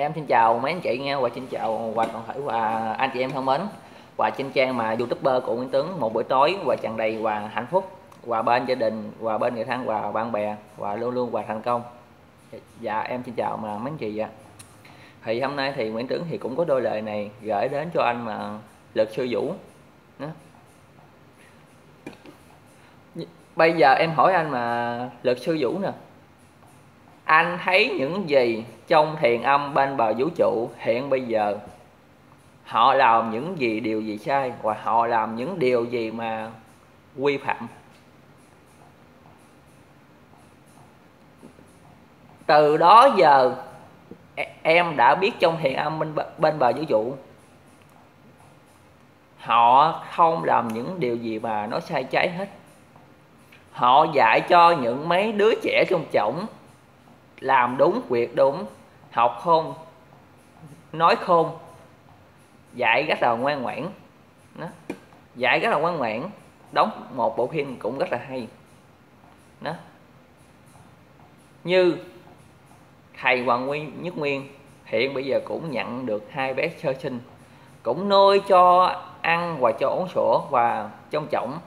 em xin chào mấy anh chị nghe và xin chào và toàn thể và anh chị em thân mến. Và trên trang mà youtuber của Nguyễn Tuấn một buổi tối, và tràn đầy và hạnh phúc và bên gia đình và bên người thân và bạn bè, và luôn luôn và thành công. Dạ em xin chào mà mấy anh chị ạ. Thì hôm nay thì Nguyễn Tuấn thì cũng có đôi lời này gửi đến cho anh mà luật sư Vũ. Đó. bây giờ em hỏi anh mà, luật sư Vũ nè anh thấy những gì trong thiền âm bên bờ vũ trụ hiện bây giờ? Họ làm những gì điều gì sai và họ làm những điều gì mà quy phạm? Từ đó giờ e, em đã biết trong thiền âm bên bên bờ vũ trụ. Họ không làm những điều gì mà nó sai trái hết. Họ dạy cho những mấy đứa trẻ trong chổng làm đúng việc đúng, học khôn nói khôn dạy rất là ngoan ngoãn. Đó. dạy rất là ngoan ngoãn, đóng một bộ phim cũng rất là hay. Đó. Như thầy Hoàng Nguyên Nhất Nguyên hiện bây giờ cũng nhận được hai bé sơ sinh, cũng nuôi cho ăn và cho uống sữa và trong trọng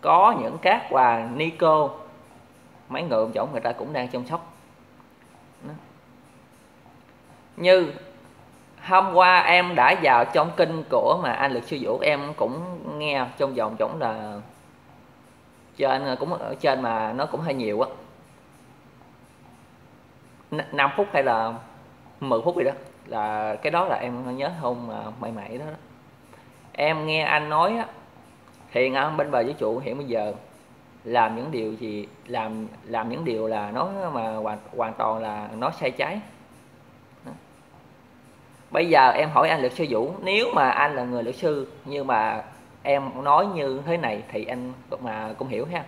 có những các quà Nico. Mấy người trong người ta cũng đang chăm sóc như hôm qua em đã vào trong kinh của mà anh lực sư vũ em cũng nghe trong vòng giống là trên cũng ở trên mà nó cũng hơi nhiều á. 5 phút hay là 10 phút gì đó là cái đó là em nhớ hôm mà mày mày đó, đó. Em nghe anh nói á thiền ở bên bờ vũ trụ hiện bây giờ làm những điều gì làm làm những điều là nó mà hoàn hoàn toàn là nó sai trái bây giờ em hỏi anh luật sư vũ nếu mà anh là người luật sư nhưng mà em nói như thế này thì anh mà cũng hiểu ha.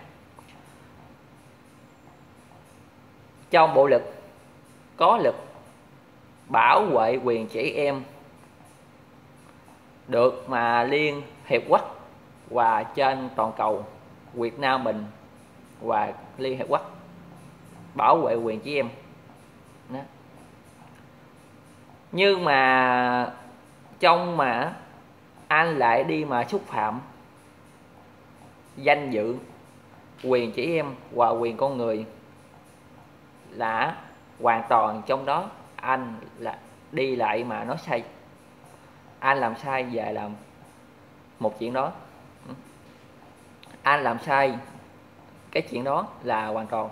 Trong bộ luật, có luật bảo vệ quyền trẻ em được mà liên hiệp quốc và trên toàn cầu, Việt Nam mình và Liên Hiệp Quốc bảo vệ quyền trẻ em đó nhưng mà trong mà anh lại đi mà xúc phạm danh dự, quyền trẻ em và quyền con người là hoàn toàn trong đó, anh là đi lại mà nó sai. Anh làm sai về làm một chuyện đó. Anh làm sai cái chuyện đó là hoàn toàn.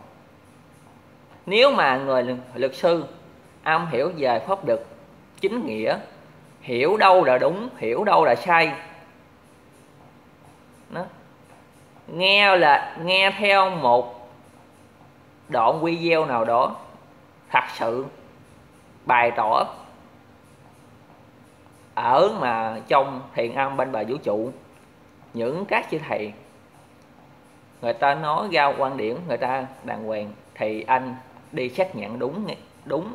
Nếu mà người luật sư am hiểu về pháp luật chính nghĩa. Hiểu đâu là đúng, hiểu đâu là sai. Đó. nghe là, nghe theo một đoạn video nào đó, thật sự bày tỏ ở mà trong thiền âm bên bà vũ trụ, những các chư thầy, người ta nói ra quan điểm, người ta đàng hoàng, thì anh đi xác nhận đúng đúng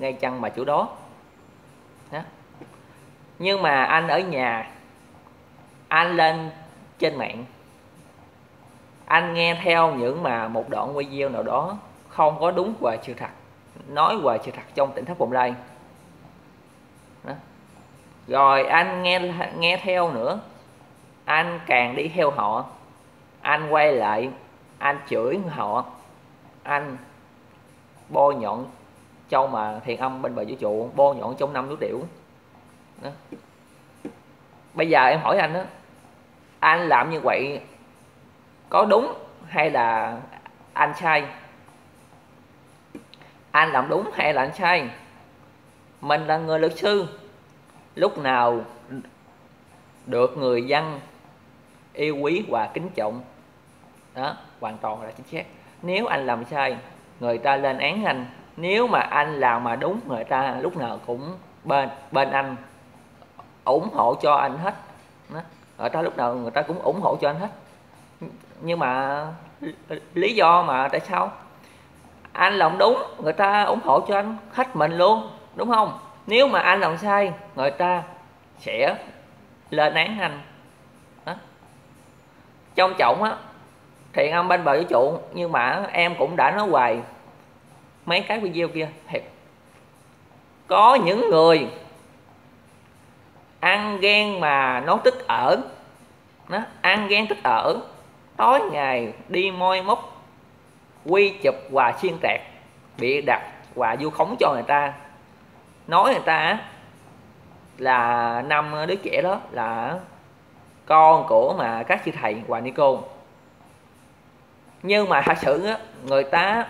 ngay chăng mà chỗ đó đó. nhưng mà anh ở nhà, anh lên trên mạng. Anh nghe theo những mà một đoạn video nào đó không có đúng và sự thật, nói về sự thật trong tỉnh thất bồng lai. Đó. rồi anh nghe nghe theo nữa. Anh càng đi theo họ. Anh quay lại, anh chửi họ. Anh bôi nhọn châu mà thiền âm bên bờ vũ trụ, bo nhọn trong năm nước điểu. Đó. bây giờ em hỏi anh đó anh làm như vậy có đúng hay là anh sai? Anh làm đúng hay là anh sai? Mình là người luật sư. Lúc nào được người dân yêu quý và kính trọng. Đó, hoàn toàn là chính xác. Nếu anh làm sai, người ta lên án anh nếu mà anh làm mà đúng, người ta lúc nào cũng bên bên anh ủng hộ cho anh hết. Người ta lúc nào người ta cũng ủng hộ cho anh hết. Nhưng mà lý do mà tại sao? Anh làm đúng, người ta ủng hộ cho anh hết mình luôn, đúng không? Nếu mà anh làm sai, người ta sẽ lên án anh. Đó. trong trọng á, thì âm bên bờ vũ trụ, nhưng mà em cũng đã nói hoài mấy cái video kia thiệt có những người ăn ghen mà nó tích ở. Nó ăn ghen tích ở tối ngày đi môi móc quy chụp quà xuyên tạc bị đặt quà vu khống cho người ta. Nói người ta là năm đứa trẻ đó là con của mà các sư thầy và ni cô. Nhưng mà thật sự á, người ta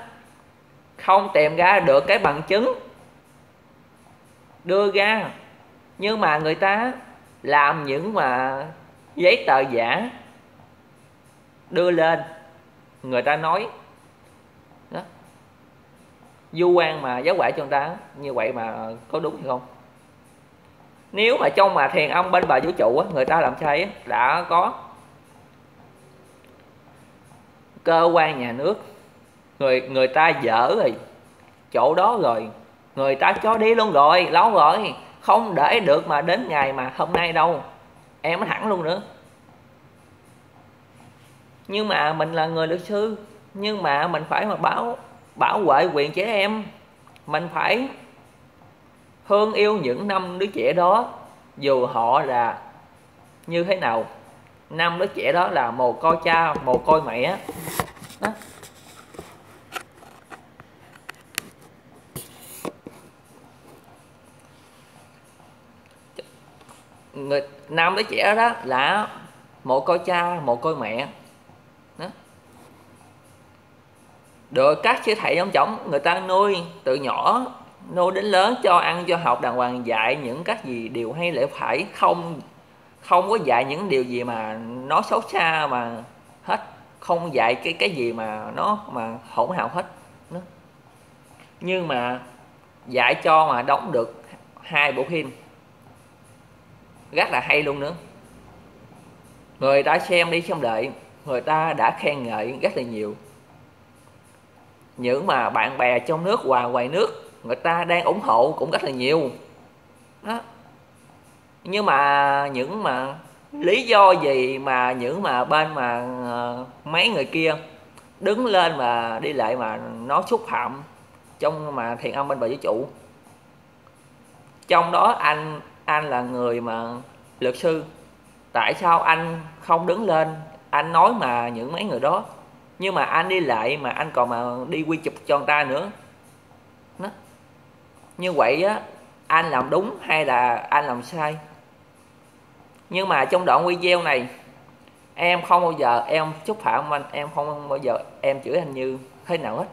không tìm ra được cái bằng chứng. Đưa ra. Nhưng mà người ta làm những mà giấy tờ giả đưa lên. Người ta nói đó du quan mà giáo quả cho người ta như vậy mà có đúng hay không? Nếu mà trong mà thiền ông bên bà vũ trụ á, người ta làm sai á, đã có cơ quan nhà nước người người ta dở rồi. Chỗ đó rồi. Người ta cho đi luôn rồi, lâu rồi. Không để được mà đến ngày mà hôm nay đâu. Em mới thẳng luôn nữa. Nhưng mà mình là người luật sư. Nhưng mà mình phải mà bảo bảo vệ quyền trẻ em. Mình phải thương yêu những năm đứa trẻ đó. Dù họ là như thế nào. Năm đứa trẻ đó là mồ côi cha, mồ côi mẹ đó. người nam đứa trẻ đó là một coi cha một coi mẹ. Đó. được các sư thầy ông chồng người ta nuôi từ nhỏ, nuôi đến lớn cho ăn, cho học đàng hoàng, dạy những các gì điều hay lẽ phải. Không không có dạy những điều gì mà nó xấu xa mà hết. Không dạy cái cái gì mà nó, mà hỗn hào hết. Đó. nhưng mà dạy cho mà đóng được hai bộ phim rất là hay luôn nữa. Người ta xem đi xem lại, người ta đã khen ngợi rất là nhiều. Những mà bạn bè trong nước và ngoài nước, người ta đang ủng hộ cũng rất là nhiều. Đó. Nhưng mà những mà lý do gì mà những mà bên mà ờ, mấy người kia đứng lên mà đi lại mà nó xúc phạm trong mà thiền âm bên bà vũ trụ? Trong đó anh anh là người mà luật sư. Tại sao anh không đứng lên? Anh nói mà những mấy người đó. Nhưng mà anh đi lại mà anh còn mà đi quy chụp cho người ta nữa. Nó. Như vậy á, anh làm đúng hay là anh làm sai? Nhưng mà trong đoạn video này, em không bao giờ, em xúc phạm anh, em không bao giờ em chửi anh như thế nào hết.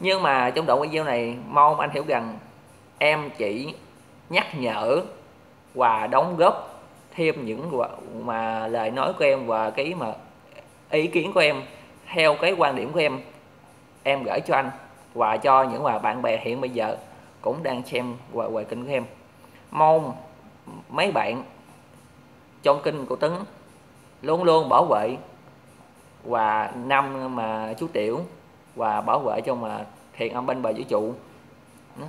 Nhưng mà trong đoạn video này, mong anh hiểu rằng em chỉ nhắc nhở và đóng góp thêm những mà lời nói của em và cái mà ý kiến của em theo cái quan điểm của em em gửi cho anh và cho những mà bạn bè hiện bây giờ cũng đang xem và quay kênh của em mong mấy bạn trong kinh của tấn luôn luôn bảo vệ và năm mà chú tiểu và bảo vệ cho mà thiện âm bên bờ vũ trụ Đó.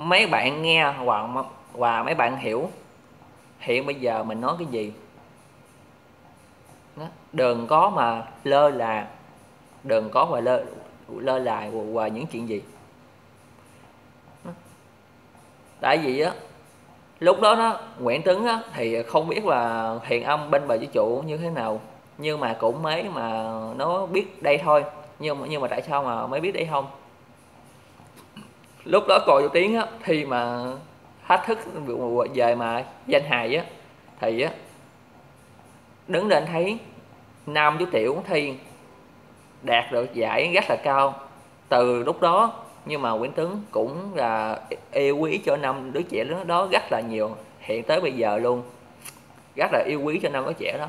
Mấy bạn nghe và và mấy bạn hiểu. Hiện bây giờ mình nói cái gì? Đó. đừng có mà lơ là đừng có mà lơ lơ là và những chuyện gì. Tại vì á lúc đó nó Nguyễn Tấn á, thì không biết là thiền âm bên bà vũ trụ như thế nào. Nhưng mà cũng mấy mà nó biết đây thôi. Nhưng mà nhưng mà tại sao mà mới biết đây không? Lúc đó còi vô tiếng á thì mà thách thức về mà danh hài á thì á đứng lên thấy nam chú tiểu thi đạt được giải rất là cao. Từ lúc đó nhưng mà Nguyễn Tuấn cũng là yêu quý cho năm đứa trẻ đó, đó rất là nhiều. Hiện tới bây giờ luôn rất là yêu quý cho năm đứa trẻ đó.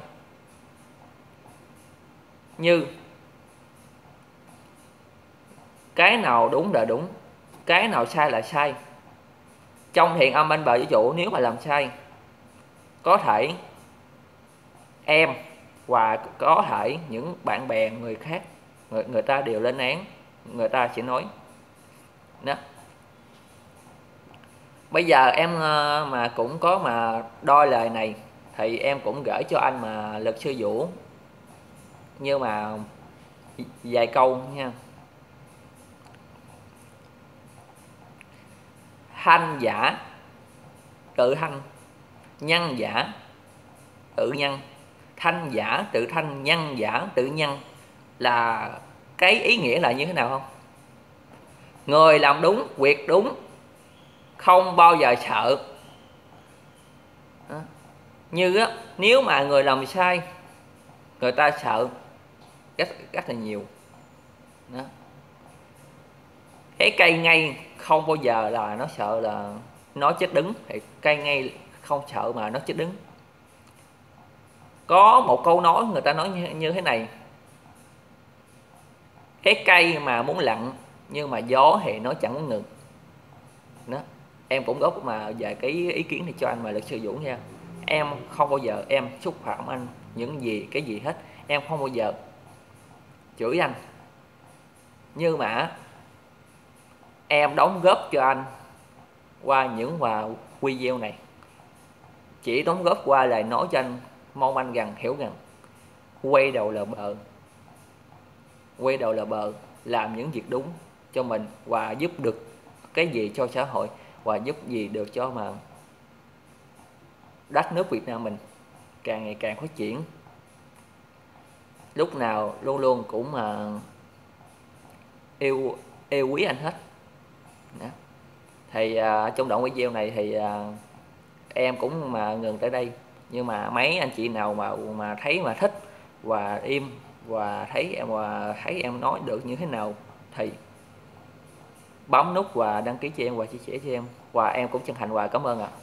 Như cái nào đúng là đúng cái nào sai là sai. Trong thiện âm anh bà vũ trụ nếu mà làm sai có thể em và có thể những bạn bè người khác người, người ta đều lên án người ta sẽ nói. Đó. Bây giờ em ờ, mà cũng có mà đôi lời này thì em cũng gửi cho anh mà luật sư vũ. Nhưng mà vài câu nha. Thanh giả, tự thanh nhân giả, tự nhân. Thanh giả, tự thanh, nhân giả, tự nhân. Là cái ý nghĩa là như thế nào không? Người làm đúng, việc đúng, không bao giờ sợ. Như á, nếu mà người làm sai, người ta sợ rất rất là nhiều. Đó cái cây ngay không bao giờ là nó sợ là nó chết đứng. Thì cây ngay không sợ mà nó chết đứng. Có một câu nói người ta nói như, như thế này. Cái cây mà muốn lặn nhưng mà gió thì nó chẳng muốn ngừng đó em cũng góp mà về cái ý kiến này cho anh mà luật sư dũng nha. Em không bao giờ em xúc phạm anh những gì cái gì hết. Em không bao giờ chửi anh. Nhưng mà em đóng góp cho anh qua những và video này. Chỉ đóng góp qua lời nói cho anh, mong anh gần, hiểu rằng quay đầu là bờ quay đầu là bờ làm những việc đúng cho mình và giúp được cái gì cho xã hội và giúp gì được cho mà đất nước Việt Nam mình càng ngày càng phát triển. Lúc nào luôn luôn cũng mà yêu yêu quý anh hết. Đó. thì à, trong đoạn video này thì à, em cũng mà ngừng tới đây nhưng mà mấy anh chị nào mà mà thấy mà thích và im và thấy em và thấy em nói được như thế nào thì bấm nút và đăng ký cho em và chia sẻ cho em và em cũng chân thành và cảm ơn ạ à.